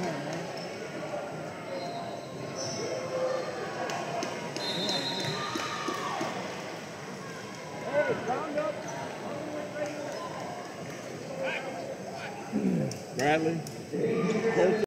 time, Bradley.